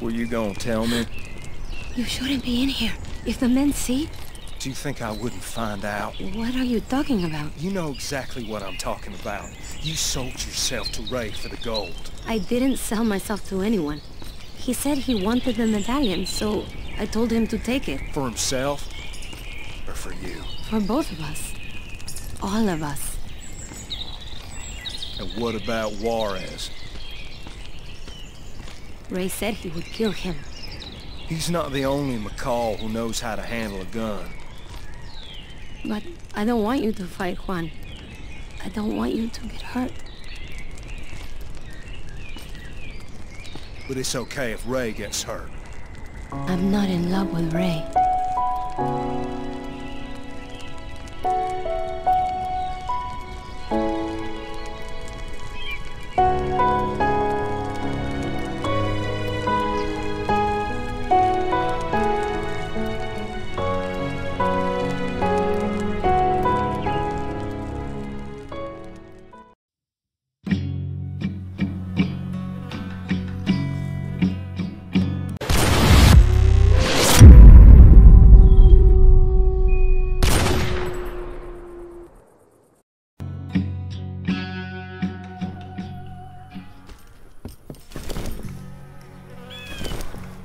Were you gonna tell me? You shouldn't be in here. If the men see... Do you think I wouldn't find out? What are you talking about? You know exactly what I'm talking about. You sold yourself to Ray for the gold. I didn't sell myself to anyone. He said he wanted the medallion, so I told him to take it. For himself? Or for you? For both of us. All of us. And what about Juarez? Ray said he would kill him. He's not the only McCall who knows how to handle a gun. But I don't want you to fight Juan. I don't want you to get hurt. But it's okay if Ray gets hurt. I'm not in love with Ray.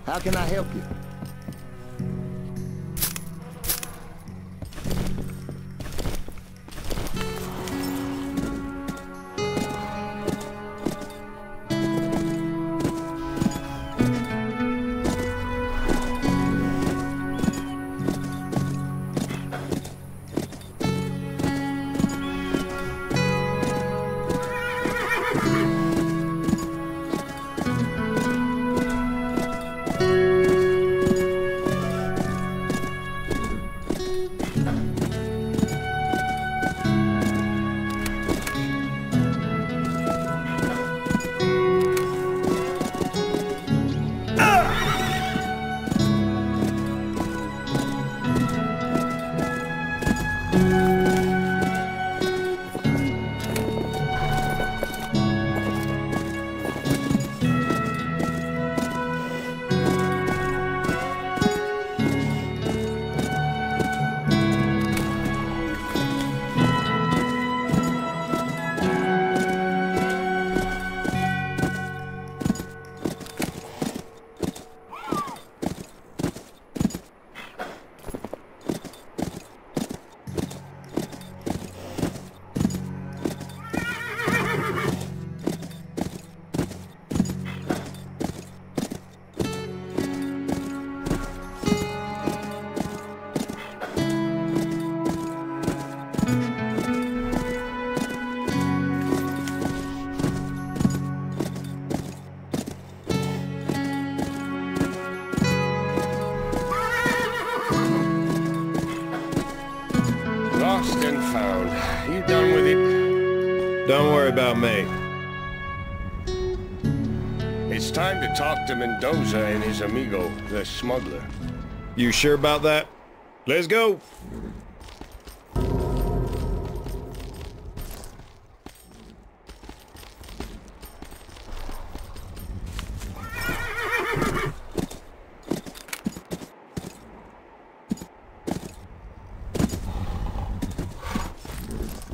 How can I help you? Don't worry about me. It's time to talk to Mendoza and his amigo, the smuggler. You sure about that? Let's go.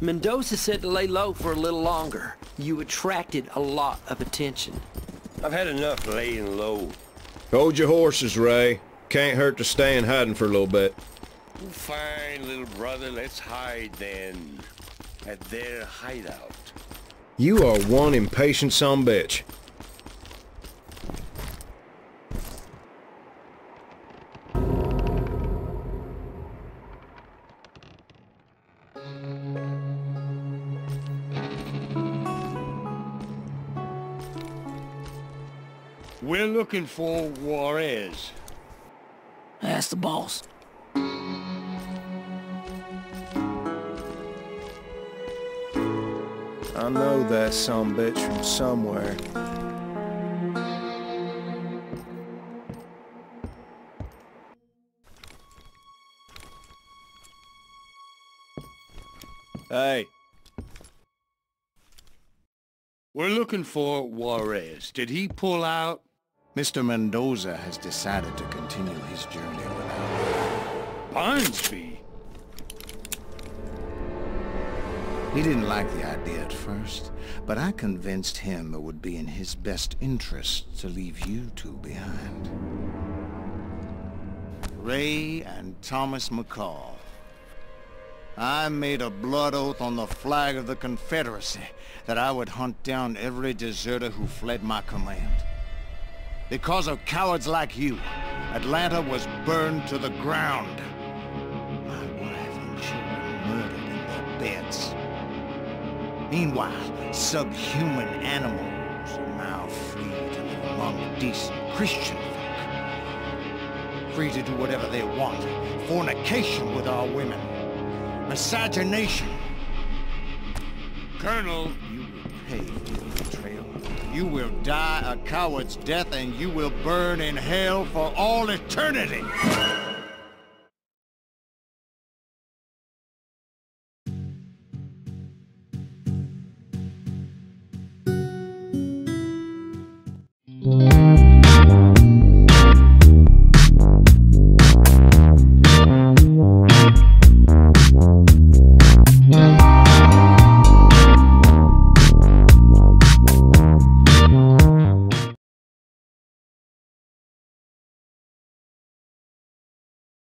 Mendoza said to lay low for a little longer. You attracted a lot of attention. I've had enough laying low. Hold your horses, Ray. Can't hurt to stay in hiding for a little bit. Fine, little brother, let's hide then. At their hideout. You are one impatient son bitch. We're looking for Juarez. That's the boss. I know that some bitch from somewhere. Hey, We're looking for Juarez. Did he pull out? Mr. Mendoza has decided to continue his journey without Barnsby? He didn't like the idea at first, but I convinced him it would be in his best interest to leave you two behind. Ray and Thomas McCall. I made a blood oath on the flag of the Confederacy that I would hunt down every deserter who fled my command. Because of cowards like you, Atlanta was burned to the ground. My wife and children murdered in their beds. Meanwhile, subhuman animals are now free to live among decent Christian folk. Free to do whatever they want. Fornication with our women. Miscegenation. Colonel, You for your betrayal. You will die a coward's death and you will burn in hell for all eternity.